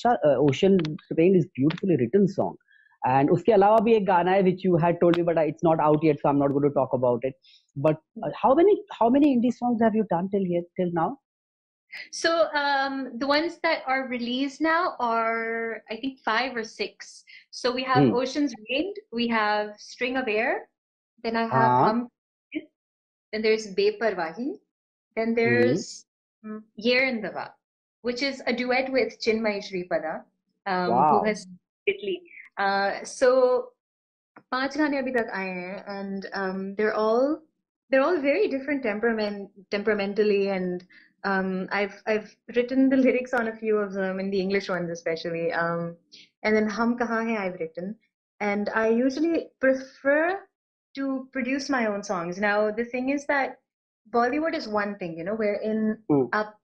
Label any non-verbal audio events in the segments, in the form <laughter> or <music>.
अच्छा ocean rain is beautifully written song and उसके अलावा भी एक गाना है which you had told me but it's not out yet so I'm not going to talk about it but uh, how many how many indie songs have you done till here till now So um, the ones that are released now are I think five or six. So we have Hmm. Oceans Rained, we have String of Air, then I have हाँ Hum, then there's Beparwahi, then there's um, Year in the Va, which is a duet with Chinmayi Sripaada, um, wow. who has Italy. Uh, so, पांच गाने अभी तक आए and um, they're all they're all very different temperament temperamentally, and um, I've I've written the lyrics on a few of them, and the English ones especially. Um, and then Ham Kaha Hai I've written, and I usually prefer to produce my own songs. Now the thing is that Bollywood is one thing, you know, we're in up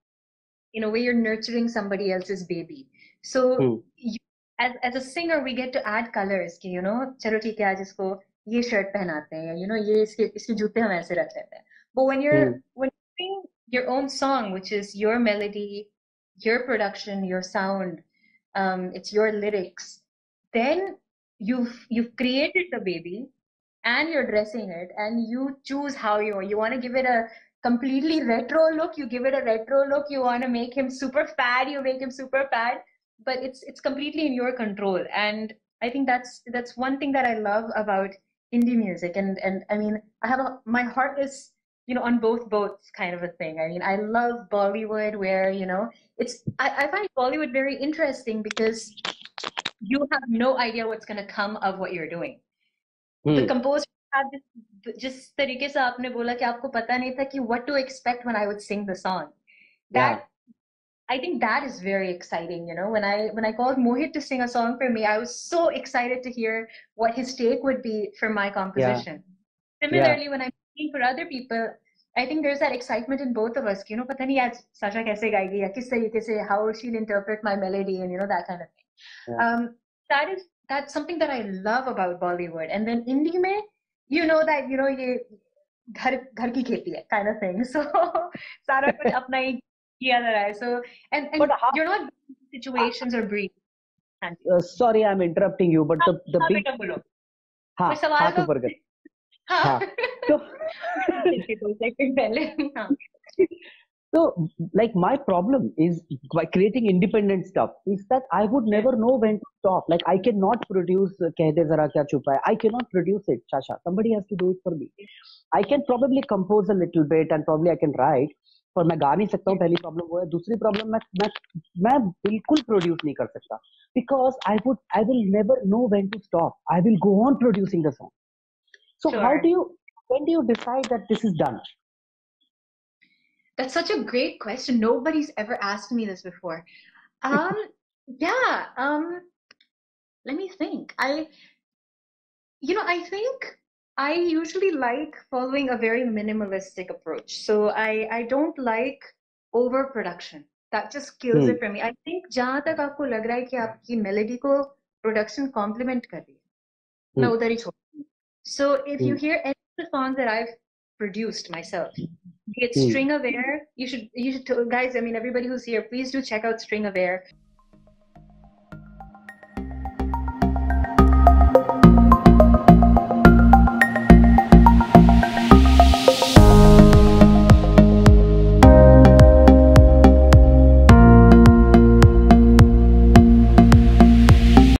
in a way you're nurturing somebody else's baby. So hmm. you, as, as a singer we get to add colors ki, you know chalo theek hai aaj ye shirt pehnate hain you know ye iske iske joote hum aise rakh lete hain but when you're hmm. when you sing your own song which is your melody your production your sound um, it's your lyrics then you've you've created the baby and you're dressing it and you choose how you you want to give it a completely retro look. You give it a retro look you want to make him super fat you make him super fat. But it's it's completely in your control. And i think that's that's one thing that i love about indie music. And and i mean i have a my heart is you know on both boats kind of a thing. I mean i love bollywood where you know it's i, I find bollywood very interesting because you have no idea what's going to come of what you're doing. The Hmm. composer had this जिस तरीके से आपने बोला कि आपको पता नहीं था कि what to expect when I would sing the song. yeah That I think that is very exciting. You know, when I when I called Mohit to sing a song for me, I was so excited to hear what his take would be for my yeah composition. yeah Similarly, when I'm singing for other people, I think there's that excitement in both of us. कि, You know, पता नहीं आज Sasha कैसे गाएगी या किस तरीके से how she'll interpret my melody and you know that kind of thing. yeah Um, that is that's something that I love about Bollywood. And then indie में, you know that you know ये घर घर की खेती है kind of thing so सारा कुछ <laughs> अपना ही किया जा रहा है. So and and you know situations are brief sorry I am interrupting you but the big हाँ सवाल हाँ ऊपर कर हाँ. तो, तो- हाँ. <laughs> पहले. हाँ. <laughs> So, like my problem is by creating independent stuff is that I would never know when to stop. Like I cannot produce uh, कह दे जरा क्या छुपा है. I cannot produce it, Shasha. Somebody has to do it for me. I can probably compose a little bit and probably I can write. पर मैं गा नहीं सकता हूँ पहली प्रॉब्लम वो है दूसरी प्रॉब्लम मैं मैं मैं बिल्कुल प्रोड्यूस नहीं कर सकता because I would I will never know when to stop I will go on producing the song so how Sure. Do you when do you decide that this is done That's such a great question. Nobody's ever asked me this before. Um, <laughs> yeah, um, let me think. I, you know, I think I usually like following a very minimalistic approach. So I, I don't like overproduction. That just kills Hmm. it for me. I think जहाँ तक आपको लग रहा है कि आपकी melody को production complement कर रही है, मैं Hmm. उधर ही छोड़ती हूँ. So if you Hmm. hear any of the songs that I've produced myself, be it Hmm. String of Air, you should you should tell- guys. I mean, everybody who's here, please do check out String of Air.